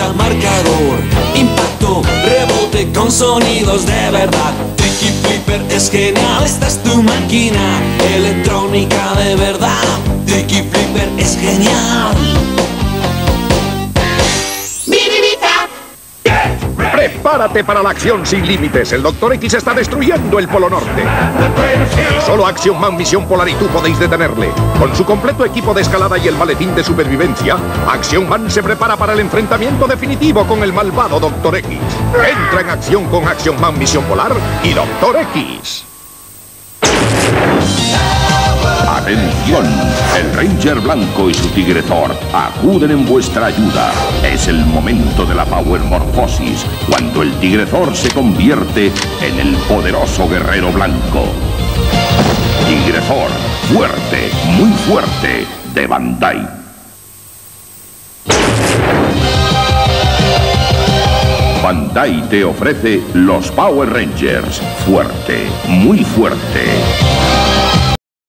fecha, marcador, impacto, rebote con sonidos de verdad. Tiki Flipper es genial, esta es tu máquina electrónica de verdad. Tiki Flipper es genial. Prepárate para la acción sin límites. El Doctor X está destruyendo el Polo Norte. Solo Action Man Misión Polar y tú podéis detenerle. Con su completo equipo de escalada y el maletín de supervivencia, Action Man se prepara para el enfrentamiento definitivo con el malvado Doctor X. Entra en acción con Action Man Misión Polar y Doctor X. El Ranger Blanco y su Tigre Thor acuden en vuestra ayuda. Es el momento de la Power Morphosis, cuando el Tigre Thor se convierte en el poderoso guerrero blanco. Tigre Thor, fuerte, muy fuerte, de Bandai. Bandai te ofrece los Power Rangers, fuerte, muy fuerte.